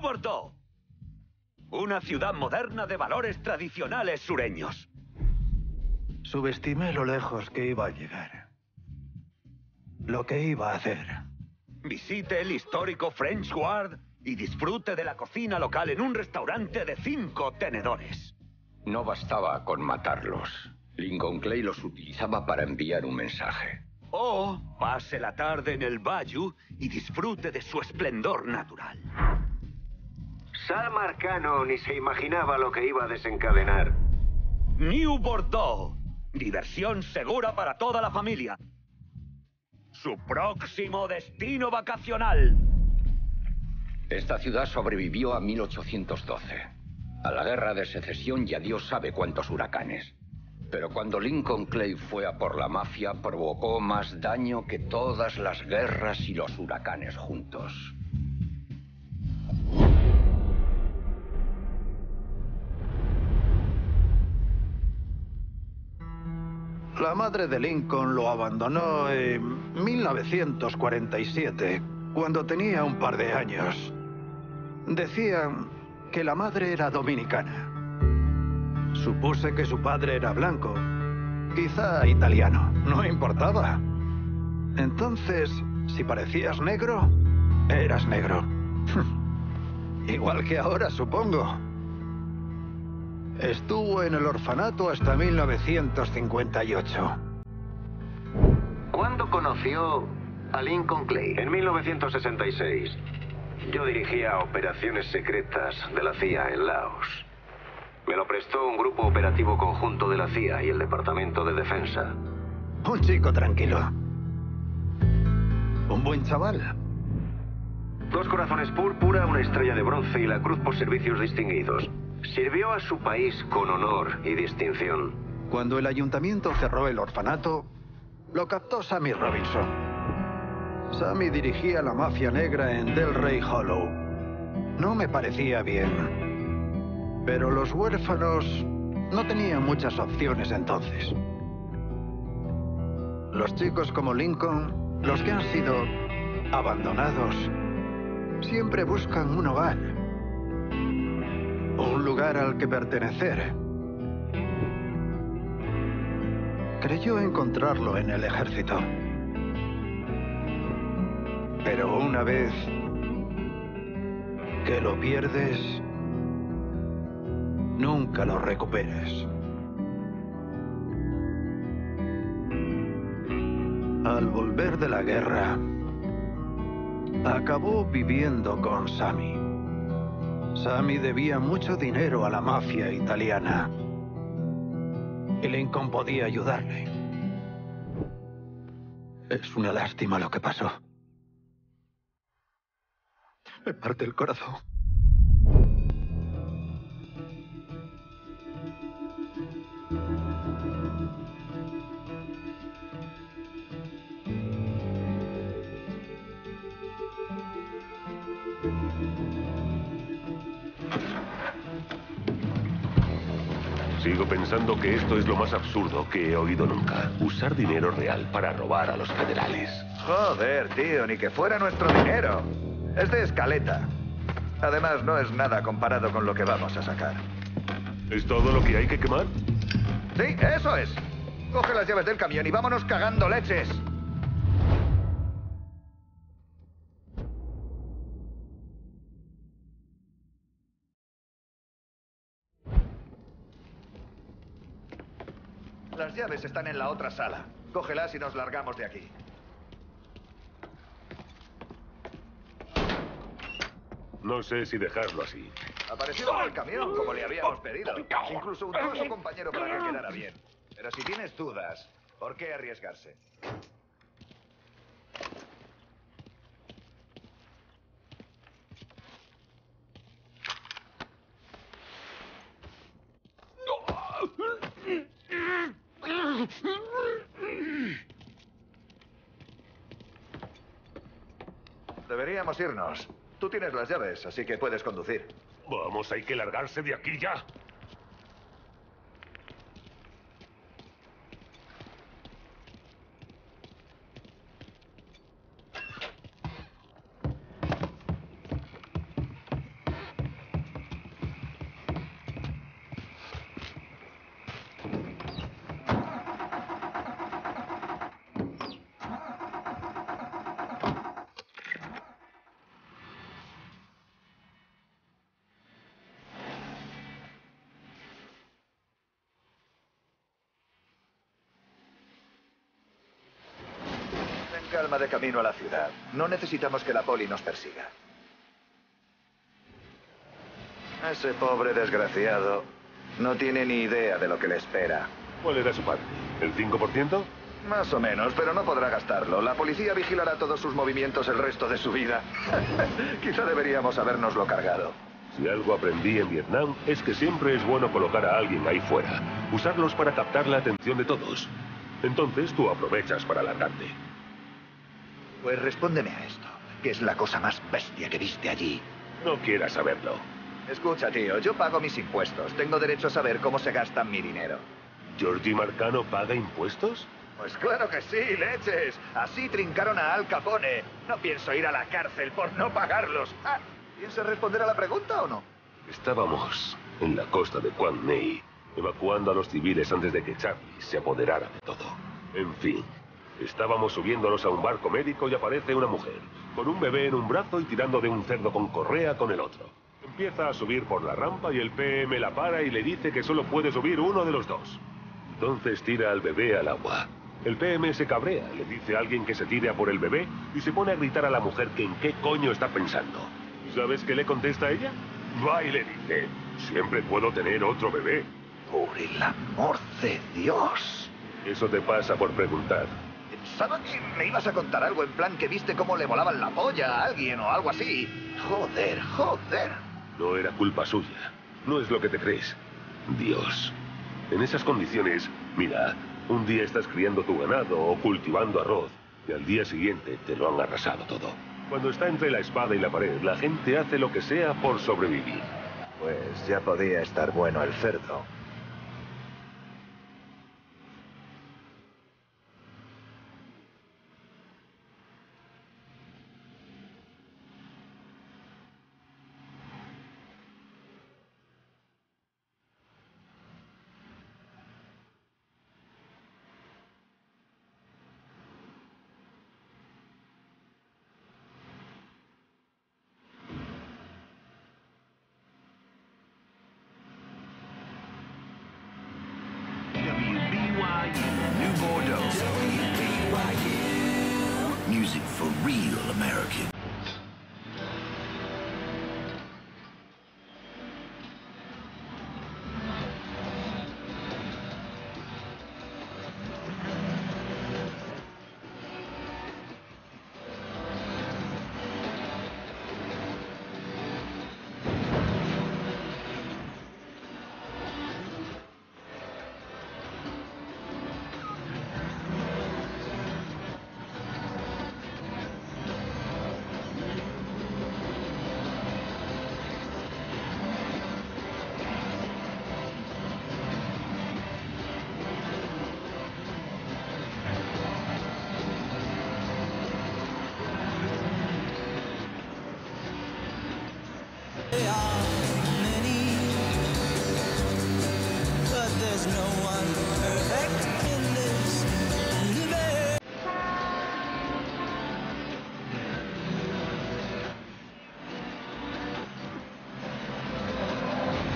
Bordeaux. Una ciudad moderna de valores tradicionales sureños. Subestimé lo lejos que iba a llegar. Lo que iba a hacer. Visite el histórico French Guard y disfrute de la cocina local en un restaurante de cinco tenedores. No bastaba con matarlos. Lincoln Clay los utilizaba para enviar un mensaje. O pase la tarde en el Bayou y disfrute de su esplendor natural. Sal Marcano ni se imaginaba lo que iba a desencadenar. New Bordeaux. Diversión segura para toda la familia. Su próximo destino vacacional. Esta ciudad sobrevivió a 1812. A la guerra de secesión y a Dios sabe cuántos huracanes. Pero cuando Lincoln Clay fue a por la mafia, provocó más daño que todas las guerras y los huracanes juntos. La madre de Lincoln lo abandonó en 1947, cuando tenía un par de años. Decían que la madre era dominicana. Supuse que su padre era blanco, quizá italiano, no importaba. Entonces, si parecías negro, eras negro. Igual que ahora, supongo. Estuvo en el orfanato hasta 1958. ¿Cuándo conoció a Lincoln Clay? En 1966. Yo dirigía operaciones secretas de la CIA en Laos. Me lo prestó un grupo operativo conjunto de la CIA y el Departamento de Defensa. Un chico tranquilo. Un buen chaval. Dos corazones púrpura, una estrella de bronce y la cruz por servicios distinguidos. Sirvió a su país con honor y distinción. Cuando el ayuntamiento cerró el orfanato, lo captó Sammy Robinson. Sammy dirigía la mafia negra en Delray Hollow. No me parecía bien. Pero los huérfanos no tenían muchas opciones entonces. Los chicos como Lincoln, los que han sido abandonados, siempre buscan un hogar. Lugar al que pertenecer. Creyó encontrarlo en el ejército. Pero una vez que lo pierdes, nunca lo recuperas. Al volver de la guerra, acabó viviendo con Sammy. Sammy debía mucho dinero a la mafia italiana. Y Lincoln podía ayudarle. Es una lástima lo que pasó. Me parte el corazón. Sigo pensando que esto es lo más absurdo que he oído nunca. Usar dinero real para robar a los federales. Joder, tío, ni que fuera nuestro dinero. Es de escaleta. Además, no es nada comparado con lo que vamos a sacar. ¿Es todo lo que hay que quemar? Sí, eso es. Coge las llaves del camión y vámonos cagando leches. Están en la otra sala. Cógelas y nos largamos de aquí. No sé si dejarlo así. Apareció en el camión, como le habíamos pedido. Incluso un a su compañero para que quedara bien. Pero si tienes dudas, ¿por qué arriesgarse? Deberíamos irnos. Tú tienes las llaves, así que puedes conducir. Vamos, hay que largarse de aquí ya. Calma de camino a la ciudad. No necesitamos que la poli nos persiga. Ese pobre desgraciado no tiene ni idea de lo que le espera. ¿Cuál era su parte? ¿El 5%? Más o menos, pero no podrá gastarlo. La policía vigilará todos sus movimientos el resto de su vida. Quizá deberíamos habernoslo cargado. Si algo aprendí en Vietnam es que siempre es bueno colocar a alguien ahí fuera, usarlos para captar la atención de todos. Entonces tú aprovechas para alargarte. Pues respóndeme a esto. ¿Qué es la cosa más bestia que viste allí? No quieras saberlo. Escucha, tío, yo pago mis impuestos. Tengo derecho a saber cómo se gasta mi dinero. ¿Georgie Marcano paga impuestos? Pues claro que sí, leches. Así trincaron a Al Capone. No pienso ir a la cárcel por no pagarlos. Ah, ¿Piensas responder a la pregunta o no? Estábamos en la costa de Quang Nei, evacuando a los civiles antes de que Charlie se apoderara de todo. En fin, estábamos subiéndonos a un barco médico y aparece una mujer, con un bebé en un brazo y tirando de un cerdo con correa con el otro. Empieza a subir por la rampa y el PM la para y le dice que solo puede subir uno de los dos. Entonces tira al bebé al agua. El PM se cabrea, le dice a alguien que se tire a por el bebé y se pone a gritar a la mujer que en qué coño está pensando. ¿Sabes qué le contesta ella? Va y le dice, siempre puedo tener otro bebé. Por el amor de Dios. Eso te pasa por preguntar. Pensaba que me ibas a contar algo en plan que viste cómo le volaban la polla a alguien o algo así. Joder, joder. No era culpa suya. No es lo que te crees. Dios. En esas condiciones, mira, un día estás criando tu ganado o cultivando arroz y al día siguiente te lo han arrasado todo. Cuando está entre la espada y la pared, la gente hace lo que sea por sobrevivir. Pues ya podía estar bueno el cerdo.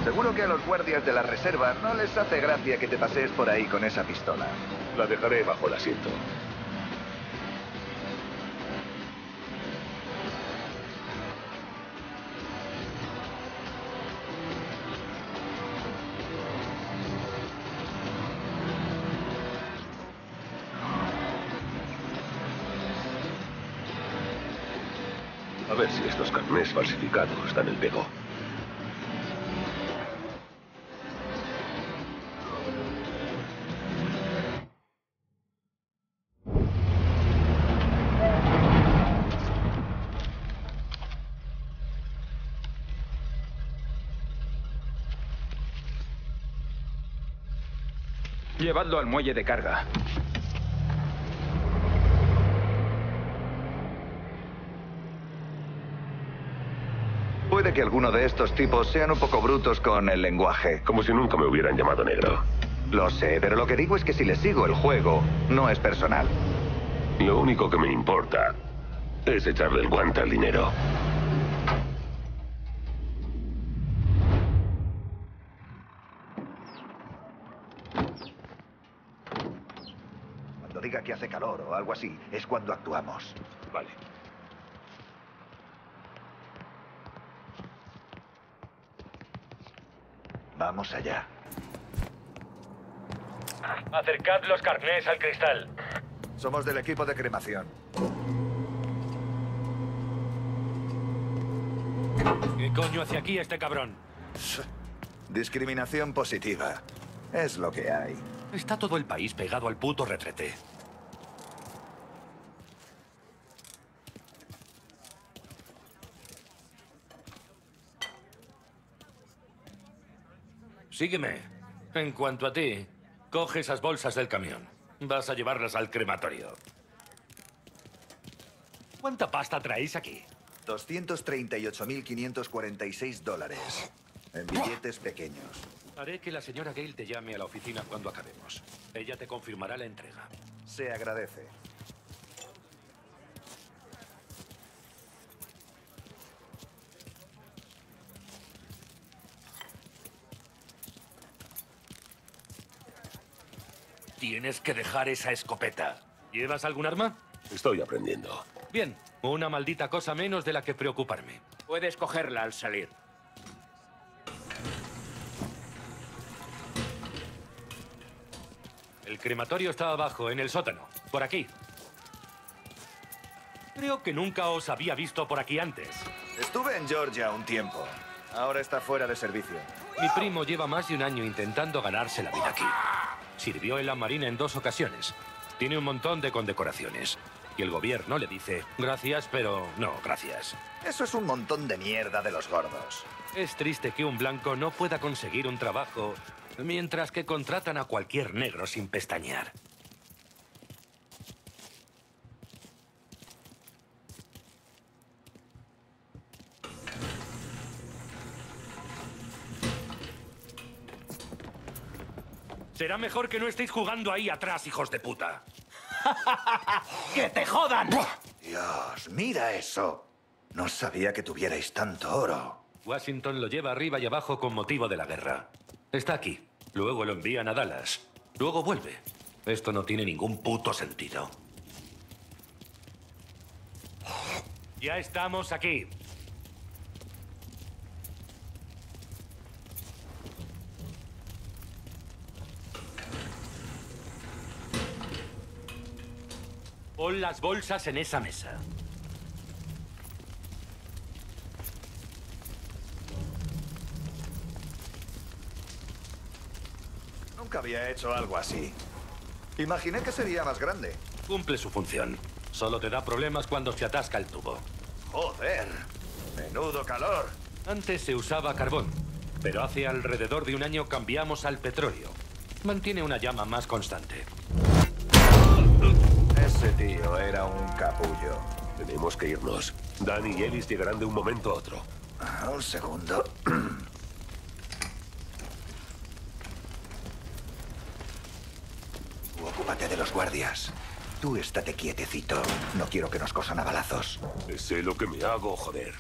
Seguro que a los guardias de la reserva no les hace gracia que te pasees por ahí con esa pistola. La dejaré bajo el asiento. Carnés falsificados dan el pego. Llevadlo al muelle de carga. Puede que alguno de estos tipos sean un poco brutos con el lenguaje. Como si nunca me hubieran llamado negro. Lo sé, pero lo que digo es que si les sigo el juego, no es personal. Lo único que me importa es echarle el guante al dinero. Cuando diga que hace calor o algo así, es cuando actuamos. Vale. Vamos allá. Acercad los carnés al cristal. Somos del equipo de cremación. ¿Qué coño hace aquí este cabrón? Discriminación positiva. Es lo que hay. Está todo el país pegado al puto retrete. Sígueme. En cuanto a ti, coge esas bolsas del camión. Vas a llevarlas al crematorio. ¿Cuánta pasta traéis aquí? 238.546 dólares. En billetes pequeños. Haré que la señora Gale te llame a la oficina cuando acabemos. Ella te confirmará la entrega. Se agradece. Tienes que dejar esa escopeta. ¿Llevas algún arma? Estoy aprendiendo. Bien, una maldita cosa menos de la que preocuparme. Puedes cogerla al salir. El crematorio está abajo, en el sótano. Por aquí. Creo que nunca os había visto por aquí antes. Estuve en Georgia un tiempo. Ahora está fuera de servicio. Mi primo lleva más de un año intentando ganarse la vida aquí. Sirvió en la Marina en dos ocasiones. Tiene un montón de condecoraciones. Y el gobierno le dice, gracias, pero no, gracias. Eso es un montón de mierda de los gordos. Es triste que un blanco no pueda conseguir un trabajo mientras que contratan a cualquier negro sin pestañear. Será mejor que no estéis jugando ahí atrás, hijos de puta. ¡Que te jodan! Dios, mira eso. No sabía que tuvierais tanto oro. Washington lo lleva arriba y abajo con motivo de la guerra. Está aquí. Luego lo envían a Dallas. Luego vuelve. Esto no tiene ningún puto sentido. Ya estamos aquí. Pon las bolsas en esa mesa. Nunca había hecho algo así. Imaginé que sería más grande. Cumple su función. Solo te da problemas cuando se atasca el tubo. Joder. Menudo calor. Antes se usaba carbón, pero hace alrededor de un año cambiamos al petróleo. Mantiene una llama más constante. Ese tío era un capullo. Tenemos que irnos. Danny y Ellis llegarán de un momento a otro. Ah, Un segundo. Tú ocúpate de los guardias. Tú estate quietecito. No quiero que nos cosan a balazos. Sé lo que me hago, joder.